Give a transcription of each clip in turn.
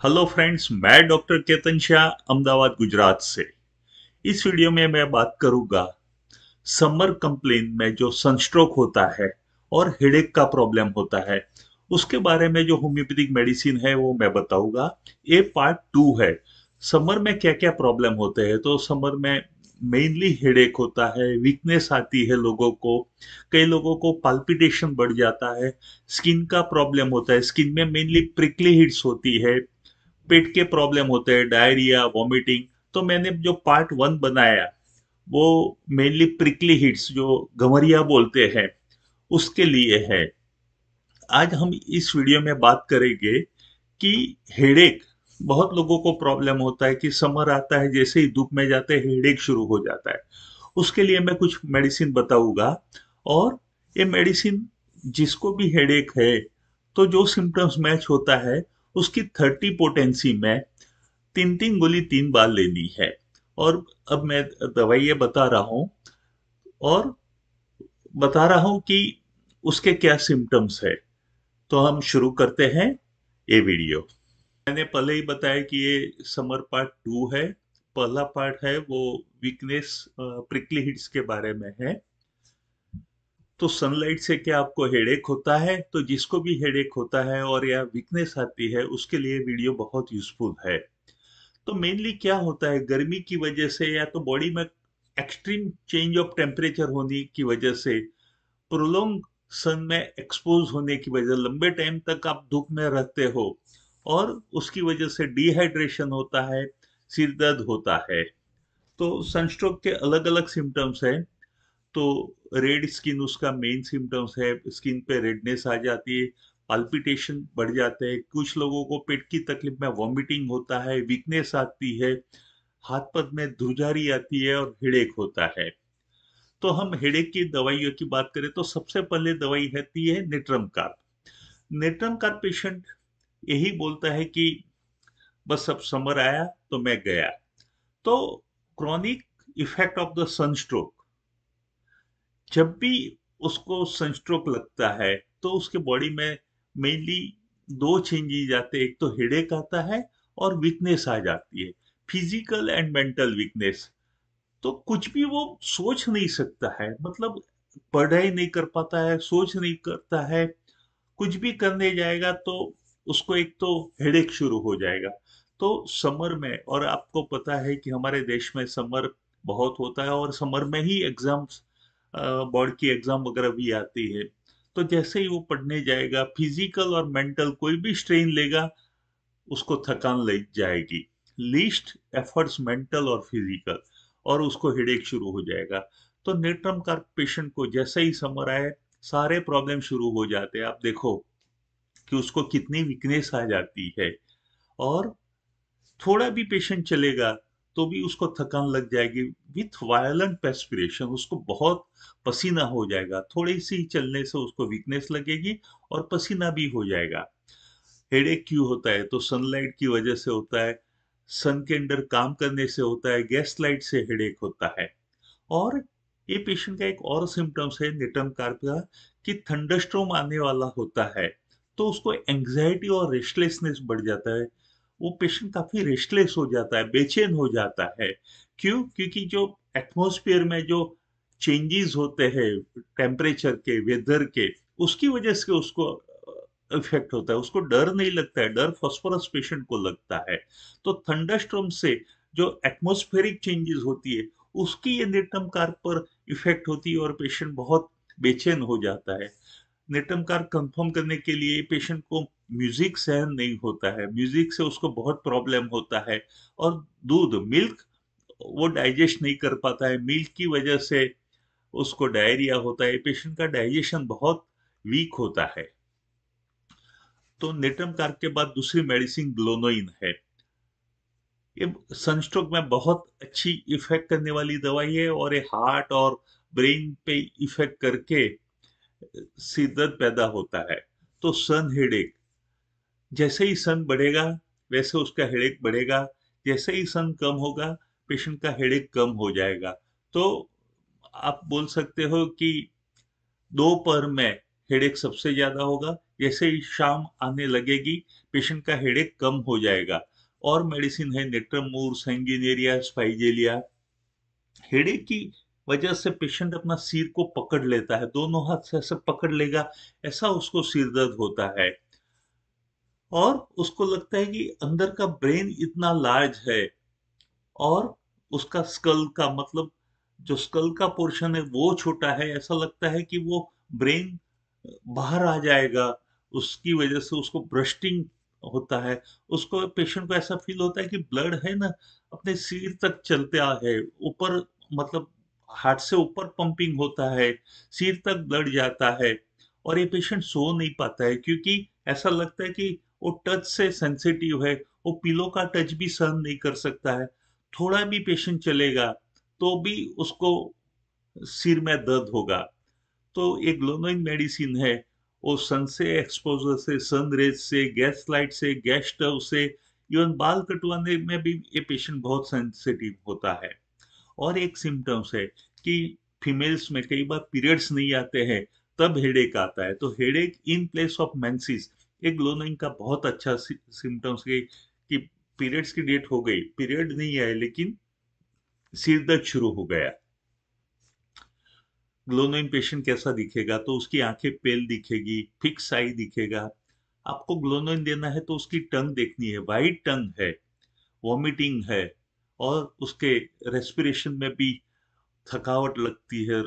Hello friends मैं doctor Ketan Shah Ahmedabad, Gujarat से। इस वीडियो में मैं बात करूँगा समर कंप्लेन में जो सनस्ट्रोक होता है और हेडेक का प्रॉब्लम होता है, उसके बारे में जो होम्योपैथिक मेडिसिन है वो मैं बताऊँगा। ये पार्ट टू है। समर में क्या क्या प्रॉब्लम होते हैं? तो समर में मेनली हेडेक होता है वीकनेस आती है लोगों को। कई लोगों को पाल्पिटेशन बढ़ जाता है। स्किन का प्रॉब्लम होता है। स्किन में मेनली प्रिकली हिट्स होती है। पेट के प्रॉब्लम होते हैं डायरिया वॉमिटिंग तो मैंने जो पार्ट वन बनाया, वो मेनली प्रिकली हिट्स जो घमरिया बोलते हैं, उसके लिए है। आज हम इस वीडियो में बात करेंगे कि हेडेक बहुत लोगों को प्रॉब्लम होता है कि समर आता है, जैसे ही धूप में जाते हैं हेडेक शुरू हो जाता है। उसके लिए मैं कुछ मेडिसिन बताऊँगा और ये मेडिसिन जिसको भी हेडेक है तो जो सिम्टम्स मैच होता है उसकी थर्टी पोटेंसी में तीन तीन गोली तीन बार लेनी है। और अब मैं दवाइयाँ बता रहा हूँ, और बता रहा हूँ कि उसके क्या सिम्टम्स है। तो हम शुरू करते हैं ये वीडियो मैंने पहले ही बताया कि ये समर पार्ट टू है। पहला पार्ट है वो वीकनेस प्रिकली हिट्स के बारे में है। तो सनलाइट से क्या आपको हेडेक होता है? तो जिसको भी हेडेक होता है और या वीकनेस आती है, उसके लिए वीडियो बहुत यूजफुल है। तो मेनली क्या होता है? गर्मी की वजह से या तो बॉडी में एक्सट्रीम चेंज ऑफ़ टेम्परेचर होने की वजह से प्रोलोंग सन में एक्सपोज होने की वजह, लंबे टाइम तक आप धूप में रहते हो और उसकी वजह से डिहाइड्रेशन होता है सिर दर्द होता है। तो सनस्ट्रोक के अलग अलग सिम्टम्स है। तो रेड स्किन उसका मेन सिम्टम्स है स्किन पे रेडनेस आ जाती है पाल्पिटेशन बढ़ जाते हैं। कुछ लोगों को पेट की तकलीफ़ में वॉमिटिंग होता है वीकनेस आती है, हाथ पद में धुजारी आती है और हेडेक होता है। तो हम हेडेक की दवाइयों की बात करें तो सबसे पहले दवाई रहती है natrum carb natrum carb patient यही बोलता है कि, बस अब समर आया तो मैं गया। तो chronic effect of the sunstroke जब भी उसको सनस्ट्रोक लगता है तो उसके बॉडी में मेनली दो चेंजेज आते हैं। एक तो हेडेक आता है और वीकनेस आ जाती है। फ़िज़िकल एंड मेंटल वीकनेस तो कुछ भी वो सोच नहीं सकता है। मतलब पढ़ाई नहीं कर पाता है, सोच नहीं करता है। कुछ भी करने जाएगा तो उसको एक तो हेडेक शुरू हो जाएगा। तो समर में, और आपको पता है कि हमारे देश में समर बहुत होता है और समर में ही एग्ज़ाम्स बोर्ड की एग्ज़ाम वगैरह भी आती है तो जैसे ही वो पढ़ने जाएगा फ़िज़िकल और मेंटल कोई भी स्ट्रेन लेगा, उसको थकान ले जाएगी। लीस्ट एफर्ट्स मेंटल और फ़िज़िकल और उसको हेडेक शुरू हो जाएगा। तो नेट्रम का पेशेंट को जैसे ही समर आए, सारे प्रॉब्लम शुरू हो जाते हैं। आप देखो कि उसको कितनी वीकनेस आ जाती है, और थोड़ा भी पेशेंट चलेगा तो भी उसको थकान लग जाएगी। विथ वायलेंट पेस्पिरेशन उसको बहुत पसीना हो जाएगा। थोड़ी सी चलने से उसको वीकनेस लगेगी और पसीना भी हो जाएगा। हेडेक क्यों होता है? तो सनलाइट की वजह से होता है। सन के अंदर काम करने से होता है। गैस लाइट से हेडेक होता है। और ये पेशेंट का एक और सिम्टम्स है निटम कार्प का कि थंडरस्ट्रोम आने वाला होता है। तो उसको एंग्जाइटी और रेस्टलेसनेस बढ़ जाता है। वो पेशेंट काफ़ी रेस्टलेस हो जाता है, बेचैन हो जाता है। क्यों? क्योंकि जो एटमोस्फियर में जो चेंजेस होते हैं टेम्परेचर के वेदर के, उसकी वजह से उसको इफ़ेक्ट होता है। उसको डर नहीं लगता है, डर फॉस्फोरस पेशेंट को लगता है। तो थंडरस्ट्रम से जो एटमोस्फेरिक चेंजेस होती है, उसकी ये नेटम कार पर इफ़ेक्ट होती है और पेशेंट बहुत बेचैन हो जाता है। नेटम कार कंफर्म करने के लिए पेशेंट को म्यूज़िक सहन नहीं होता है। म्यूज़िक से उसको बहुत प्रॉब्लम होता है और दूध मिल्क वो डाइजेस्ट नहीं कर पाता है। मिल्क की वजह से उसको डायरिया होता है। पेशेंट का डाइजेशन बहुत वीक होता है। तो नेट्रम कार्प के बाद दूसरी मेडिसिन ग्लोनोइन है। ये सनस्ट्रोक में बहुत अच्छी इफ़ेक्ट करने वाली दवाई है और ये हार्ट और ब्रेन पे इफ़ेक्ट करके सिरदर्द पैदा होता है तो सन हेडेक। जैसे ही सन बढ़ेगा, वैसे उसका हेडेक बढ़ेगा। जैसे ही सन कम होगा, पेशेंट का हेडेक कम हो जाएगा। तो आप बोल सकते हो कि दोपहर में हेडेक सबसे ज़्यादा होगा। जैसे ही शाम आने लगेगी, पेशेंट का हेडेक कम हो जाएगा। और मेडिसिन है नेट्रमूर सेंगिनेरिया स्पाइजेलिया। हेडेक की वजह से पेशेंट अपना सिर को पकड़ लेता है, दोनों हाथ से ऐसे पकड़ लेगा, ऐसा उसको सिर दर्द होता है। और उसको लगता है कि अंदर का ब्रेन इतना लार्ज है और उसका स्कल का मतलब जो स्कल का पोर्शन है वो छोटा है, ऐसा लगता है कि वो ब्रेन बाहर आ जाएगा, उसकी वजह से उसको ब्रस्टिंग होता है। उसको पेशेंट को ऐसा फील होता है कि ब्लड है ना, अपने सिर तक चलता है, ऊपर मतलब हार्ट से ऊपर पंपिंग होता है, सिर तक ब्लड जाता है और ये पेशेंट सो नहीं पाता है क्योंकि ऐसा लगता है कि वो टच से सेंसिटिव है, वो पिलो का टच भी सहन नहीं कर सकता है। थोड़ा भी पेशेंट चलेगा तो भी उसको सिर में दर्द होगा। तो एक ग्लोनोइन मेडिसिन है, वो सन से एक्सपोजर से सन रेज से गैस लाइट से गैस स्टव से इवन बाल कटवाने में भी ये पेशेंट बहुत सेंसिटिव होता है। और एक सिम्टम्स है कि फीमेल्स में कई बार पीरियड्स नहीं आते हैं, तब हेडेक आता है। तो headache in place of menses एक ग्लोनोइन का बहुत अच्छा सिम्टम्स है कि पीरियड्स की डेट हो गई पीरियड नहीं आए, लेकिन सिर दर्द शुरू हो गया। ग्लोनोइन पेशेंट कैसा दिखेगा? तो उसकी आँखें पेल दिखेगी फिक्स आई दिखेगा। आपको ग्लोनोइन देना है तो उसकी टंग देखनी है वाइट टंग है वॉमिटिंग है। और उसके रेस्पिरेशन में भी थकावट लगती है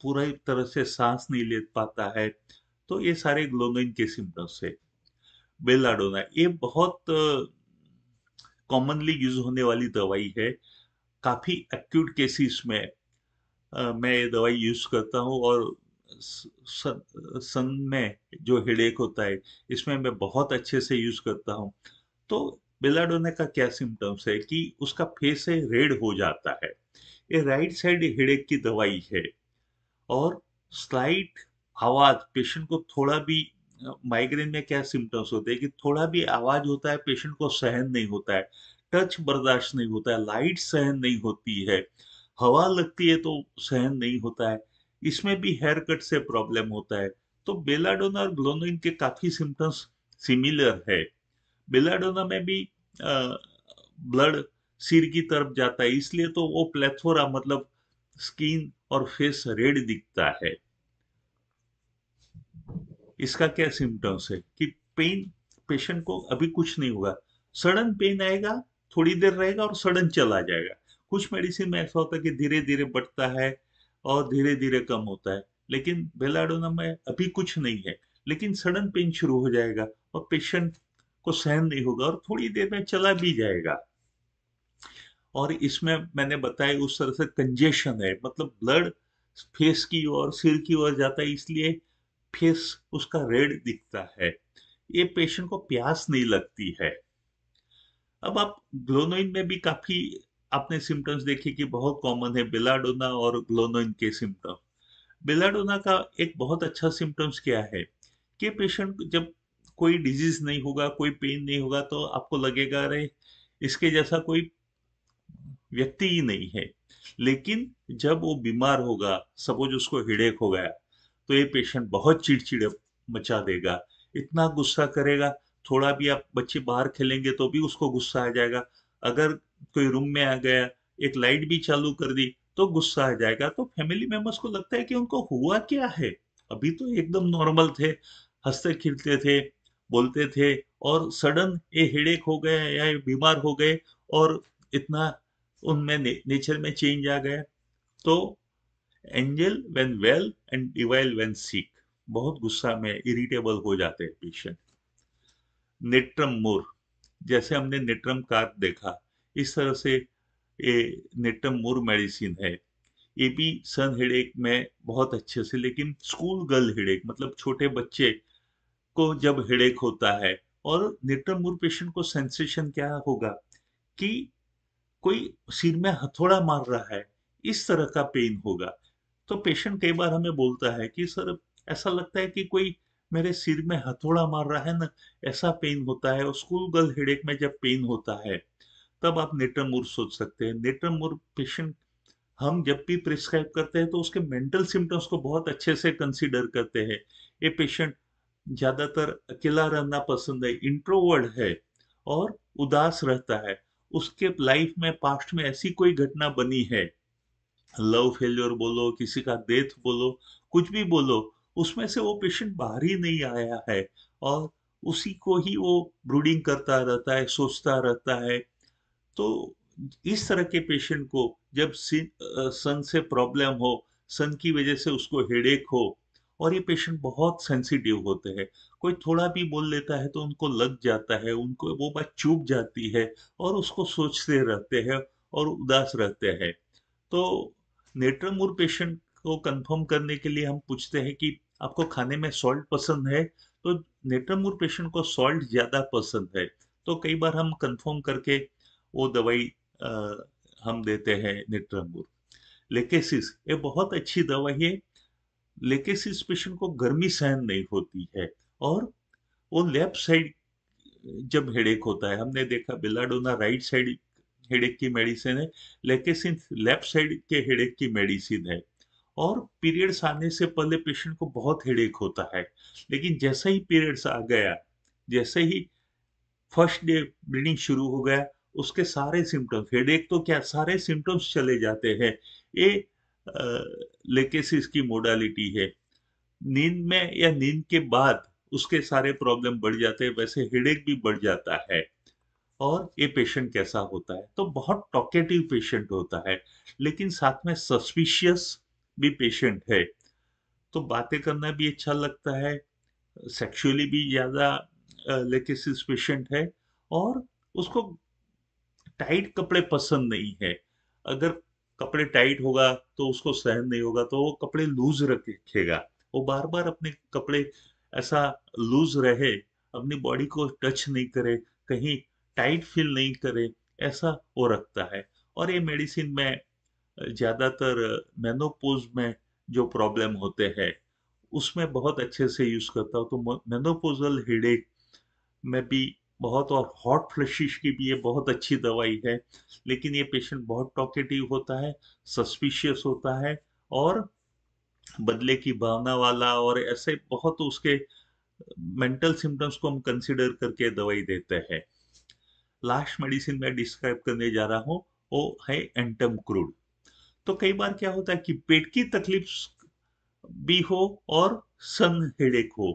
पूरा तरह से सांस नहीं ले पाता है। तो ये सारे ग्लोनोइन के सिम्टम्स है। बेलाडोना ये बहुत कॉमनली यूज़ होने वाली दवाई है। काफ़ी एक्यूट केसेस में आ, मैं ये दवाई यूज़ करता हूँ और सन, सन में जो हेडेक होता है इसमें मैं बहुत अच्छे से यूज़ करता हूँ। तो बेलाडोने का क्या सिम्टम्स है कि उसका फेस है रेड हो जाता है। ये राइट साइड हेडेक की दवाई है और स्लाइट आवाज़ पेशेंट को थोड़ा भी माइग्रेन में क्या सिम्टम्स होते हैं कि थोड़ा भी आवाज़ होता है पेशेंट को सहन नहीं होता है टच बर्दाश्त नहीं होता है लाइट सहन नहीं होती है, हवा लगती है तो सहन नहीं होता है, इसमें भी हेयर कट से प्रॉब्लम होता है। तो बेलाडोना और ग्लोनोइन के काफ़ी सिम्टम्स सिमिलर है। बेलाडोना में भी ब्लड सिर की तरफ़ जाता है, इसलिए तो वो प्लेथोरा मतलब स्किन और फेस रेड दिखता है। इसका क्या सिम्टम्स है? कि पेन पेशेंट को अभी कुछ नहीं होगा। सडन पेन आएगा, थोड़ी देर रहेगा और सडन चला जाएगा। कुछ मेडिसिन में ऐसा होता है कि धीरे धीरे बढ़ता है और धीरे धीरे कम होता है। लेकिन बेलाडोना में अभी कुछ नहीं है। लेकिन सडन पेन शुरू हो जाएगा और पेशेंट को सहन नहीं होगा और थोड़ी देर में चला भी जाएगा। और इसमें मैंने बताया उस तरह से कंजेशन है मतलब ब्लड फेस की ओर, सिर की ओर जाता है, इसलिए फेस उसका रेड दिखता है। ये पेशेंट को प्यास नहीं लगती है। अब आप ग्लोनोइन में भी काफ़ी आपने सिम्टम्स देखे कि बहुत कॉमन है बिलाडोना और ग्लोनोइन के सिम्टम बिलाडोना का एक बहुत अच्छा सिम्टम्स क्या है? कि पेशेंट जब कोई डिज़ीज़ नहीं होगा, कोई पेन नहीं होगा तो आपको लगेगा, अरे, इसके जैसा कोई व्यक्ति ही नहीं है। लेकिन जब वो बीमार होगा सपोज़ उसको हिडेक हो गया तो ये पेशेंट बहुत चिड़चिड़े मचा देगा, इतना गुस्सा करेगा, थोड़ा भी आप बच्चे बाहर खेलेंगे तो भी उसको गुस्सा आ जाएगा। अगर कोई रूम में आ गया, एक लाइट भी चालू कर दी तो गुस्सा आ जाएगा। तो फैमिली मेंबर्स को लगता है कि उनको हुआ क्या है? अभी तो एकदम नॉर्मल थे हँसते खिलते थे बोलते थे और सडन ये हेडेक हो गए या बीमार हो गए और इतना उनमें ने, नेचर में चेंज आ गया। तो angel when well and devil when sick बहुत गुस्सा में इरिटेबल हो जाते हैं पेशेंट। नेट्रम मोर जैसे हमने नेट्रम कार्प देखा इस तरह से ये नेट्रम मोर मेडिसिन है। ये भी सन हेडेक में बहुत अच्छे से लेकिन स्कूल गर्ल हेडेक मतलब छोटे बच्चे को जब हेडेक होता है और नेट्रम मोर पेशेंट को सेंसेशन क्या होगा? कि कोई सिर में हथौड़ा मार रहा है, इस तरह का पेन होगा। तो पेशेंट कई बार हमें बोलता है कि, सर, ऐसा लगता है कि कोई मेरे सिर में हथौड़ा मार रहा है ना, ऐसा पेन होता है और स्कूल गर्ल हेडेक में जब पेन होता है, तब आप नेट्रमूर सोच सकते हैं। नेट्रमूर पेशेंट हम जब भी प्रिस्क्राइब करते हैं तो उसके मेंटल सिम्टम्स को बहुत अच्छे से कंसीडर करते हैं। ये पेशेंट ज़्यादातर अकेला रहना पसंद है इंट्रोवर्ड है और उदास रहता है। उसके लाइफ में पास्ट में ऐसी कोई घटना बनी है? लव फेलियर बोलो, किसी का डेथ बोलो, कुछ भी बोलो, उसमें से वो पेशेंट बाहर ही नहीं आया है और उसी को ही वो ब्रूडिंग करता रहता है, सोचता रहता है। तो इस तरह के पेशेंट को जब सन से प्रॉब्लम हो, सन की वजह से उसको हेडेक हो और ये पेशेंट बहुत सेंसिटिव होते हैं। कोई थोड़ा भी बोल लेता है तो उनको लग जाता है उनको वो बात चुप जाती है और उसको सोचते रहते हैं और उदास रहते हैं। तो नेट्रमूर पेशेंट को कंफर्म करने के लिए हम पूछते हैं कि आपको खाने में सॉल्ट पसंद है? तो नेट्रमूर पेशेंट को सॉल्ट ज़्यादा पसंद है। तो कई बार हम कंफर्म करके वो दवाई आ, हम देते हैं नेट्रमूर लेकेसिस ये बहुत अच्छी दवाई है। लेकेसिस पेशेंट को गर्मी सहन नहीं होती है और वो लेफ़्ट साइड जब हेडेक होता है, हमने देखा बिलाडोना राइट साइड हेडेक की मेडिसिन है लेकेसिन लेफ़्ट साइड के हेडेक की मेडिसिन है और पीरियड्स आने से पहले पेशेंट को बहुत हेडेक होता है। लेकिन जैसे ही पीरियड्स आ गया, जैसे ही फ़र्स्ट डे ब्लीडिंग शुरू हो गया, उसके सारे सिम्टम्स हेडेक तो क्या, सारे सिम्टम्स चले जाते हैं। ये लेकेसिस की मोडालिटी है। नींद में या नींद के बाद उसके सारे प्रॉब्लम बढ़ जाते हैं, वैसे हेडेक भी बढ़ जाता है। और ये पेशेंट कैसा होता है? तो बहुत टॉकेटिव पेशेंट होता है, लेकिन साथ में सस्पिशियस भी पेशेंट है। तो बातें करना भी अच्छा लगता है सेक्सुअली भी ज़्यादा लेकेसिस पेशेंट है, और उसको टाइट कपड़े पसंद नहीं है। अगर कपड़े टाइट होगा तो उसको सहन नहीं होगा तो वो कपड़े लूज रखेगा। वो बार बार अपने कपड़े ऐसा लूज रहे, अपनी बॉडी को टच नहीं करे, कहीं टाइट फील नहीं करे, ऐसा वो रखता है। और ये मेडिसिन में ज़्यादातर मेनोपोज में जो प्रॉब्लम होते हैं, उसमें बहुत अच्छे से यूज़ करता हूँ। तो मेनोपोजल हेडेक में भी बहुत और हॉट फ्लशिश की भी ये बहुत अच्छी दवाई है। लेकिन ये पेशेंट बहुत टॉकेटिव होता है सस्पिशियस होता है और बदले की भावना वाला और ऐसे बहुत उसके मेंटल सिम्टम्स को हम कंसिडर करके दवाई देते हैं। लास्ट मेडिसिन मैं डिस्क्राइब करने जा रहा हूँ, वो है एंटम क्रूड तो कई बार क्या होता है कि पेट की तकलीफ़ भी हो और सन हेडेक हो।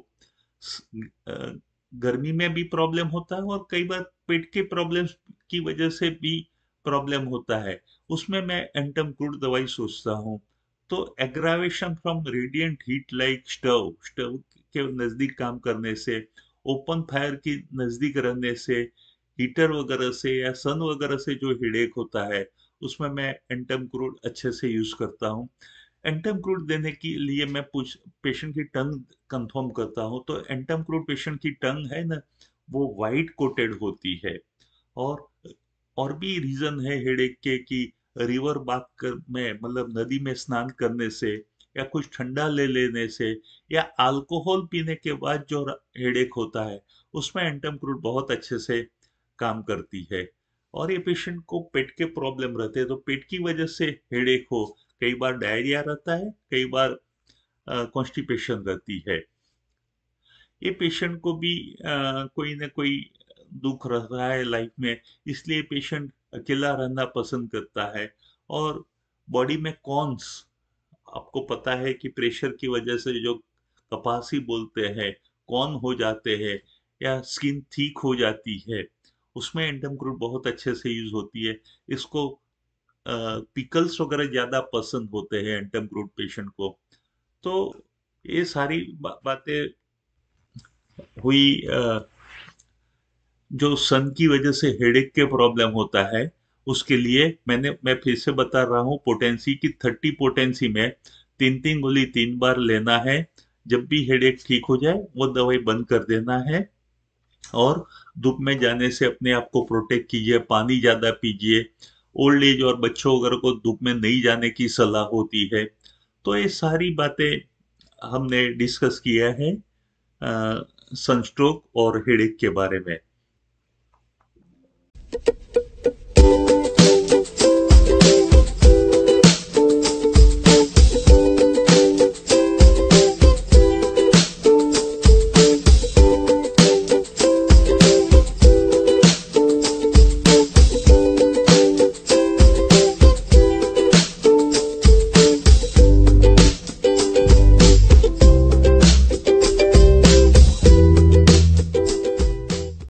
गर्मी में भी प्रॉब्लम होता है और कई बार पेट के प्रॉब्लम की वजह से भी प्रॉब्लम होता है। उसमें मैं एंटम क्रूड दवाई सोचता हूँ। तो aggravation from radiant heat like stove stove के नज़दीक काम करने से ओपन फायर की नज़दीक रहने से हीटर वगैरह से या सन वगैरह से जो हेडेक होता है, उसमें मैं एंटम क्रूड अच्छे से यूज़ करता हूँ। एंटम क्रूड देने के लिए मैं पूछ पेशेंट की टंग कंफर्म करता हूँ तो एंटम क्रूड पेशेंट की टंग है ना, वो वाइट कोटेड होती है। और और भी रीजन है हेडेक के कि रिवर बाथ कर, में मतलब नदी में स्नान करने से, या कुछ ठंडा ले लेने से, या अल्कोहल पीने के बाद जो हेडेक होता है, उसमें एंटम क्रूड बहुत अच्छे से काम करती है। और ये पेशेंट को पेट के प्रॉब्लम रहते हैं तो पेट की वजह से हेडेक हो कई बार डायरिया रहता है कई बार कॉन्स्टिपेशन रहती है। ये पेशेंट को भी आ, कोई ना कोई दुख रहा है लाइफ में इसलिए पेशेंट अकेला रहना पसंद करता है। और बॉडी में कॉन्स आपको पता है कि प्रेशर की वजह से जो कपासी बोलते हैं कौन हो जाते हैं या स्किन ठीक हो जाती है उसमें एंटम क्रूड बहुत अच्छे से यूज़ होती है। इसको पिकल्स वगैरह ज़्यादा पसंद होते हैं एंटम क्रूड पेशेंट को। तो ये सारी बा, बातें हुई आ, जो सन की वजह से हेडेक के प्रॉब्लम होता है उसके लिए मैंने मैं फिर से बता रहा हूँ पोटेंसी की थर्टी पोटेंसी में तीन तीन गोली तीन बार लेना है। जब भी हेडेक ठीक हो जाए वो दवाई बंद कर देना है और धूप में जाने से अपने आप को प्रोटेक्ट कीजिए पानी ज़्यादा पीजिए। ओल्ड एज और बच्चों वगैरह को धूप में नहीं जाने की सलाह होती है तो ये सारी बातें हमने डिस्कस किया है सनस्ट्रोक और हेडेक के बारे में।